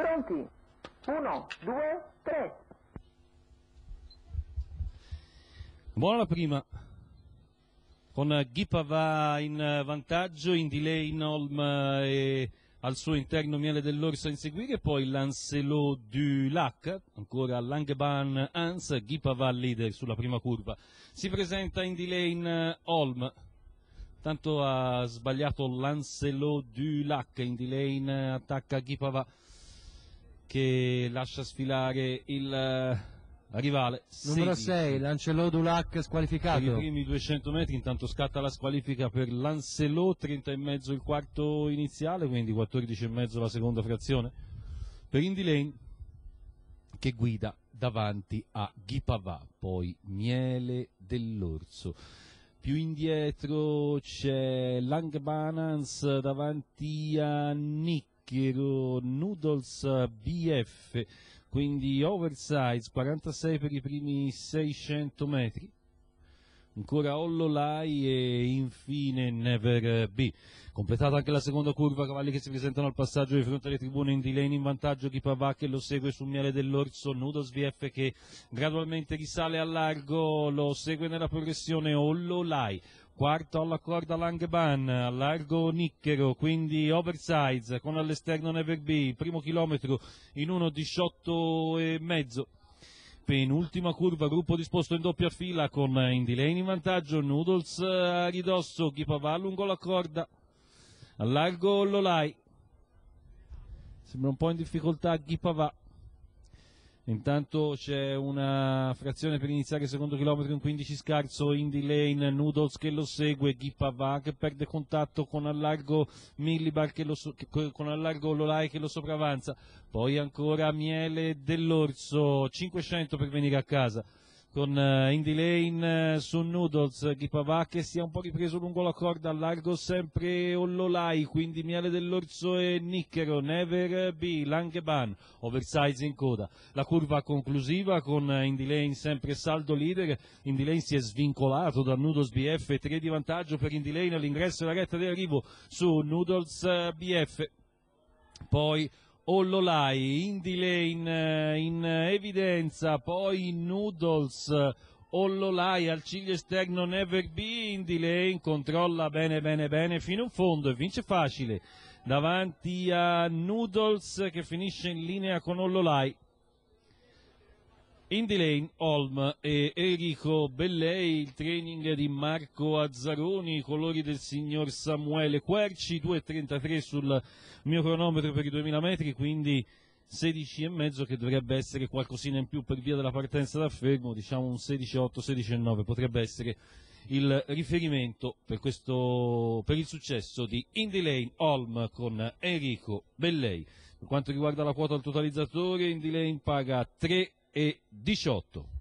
Pronti? Uno, due, tre. Buona la prima, con Ghipava in vantaggio, in delay in Holm e al suo interno Miele dell'Orso a inseguire, poi Lancelot du Lac, ancora Langeban Hans, Ghipava leader sulla prima curva. Si presenta in delay in Holm, tanto ha sbagliato Lancelot du Lac, in delay in attacca Ghipava che lascia sfilare il rivale. Numero 16. 6, Lancelot Dulac Per i squalificato. primi 200 metri intanto scatta la squalifica per Lancelot, 30 e mezzo il quarto iniziale, quindi 14 e mezzo la seconda frazione. Per Indy Lane che guida davanti a Ghipavà, poi Miele dell'Orso. Più indietro c'è Langbanans davanti a Nicchero, Noodles BF, quindi oversize 46 per i primi 600 metri. Ancora Ollolai e infine Never Be. Completata anche la seconda curva, cavalli che si presentano al passaggio di fronte alle tribune in delay in vantaggio chi Pavà che lo segue sul miele dell'orso, Nudos VF che gradualmente risale al largo, lo segue nella progressione Ollolai. Quarto alla corda Langban, al largo Nicchero, quindi oversize con all'esterno Never Be, primo chilometro in 1.18 e mezzo penultima curva, gruppo disposto in doppia fila con Indy Lane in vantaggio, Noodles eh, a ridosso, Ghipavà lungo la corda, a largo Lolai, sembra un po' in difficoltà Ghipavà, intanto c'è una frazione per iniziare il secondo chilometro in 15 scarso, Indy Lane, Noodles che lo segue, Ghipavà che perde contatto con a largo Millibar che lo so- che- con a largo Lolai che lo sopravanza, poi ancora Miele dell'Orso, 500 per venire a casa, con eh, Indy Lane eh, su Noodles, Ghipavà che si è un po' ripreso lungo la corda, a largo sempre Ollolai, quindi Miele dell'Orso e Nicchero, Never B, Langeban, oversize in coda. La curva conclusiva con eh, Indy Lane sempre saldo leader, Indy Lane si è svincolato da Noodles BF, 3 di vantaggio per Indy Lane all'ingresso della retta di arrivo su Noodles eh, BF poi Ollolai, Indy Lane eh, in evidenza, poi Noodles, eh, Ollolai al ciglio esterno Never Be, Indy Lane controlla bene bene bene fino in fondo e vince facile davanti a Noodles che finisce in linea con Ollolai. Indy Lane, Holm e Enrico Bellei, il training di Marco Azzaroni, i colori del signor Samuele Querci, 2.33 sul mio cronometro per i 2000 metri, quindi 16 e mezzo che dovrebbe essere qualcosina in più per via della partenza da fermo, diciamo un 16.8, 16.9 potrebbe essere il riferimento per, questo, per il successo di Indy Lane Holm con Enrico Bellei. Per quanto riguarda la quota al totalizzatore, Indy Lane paga 3 e 18.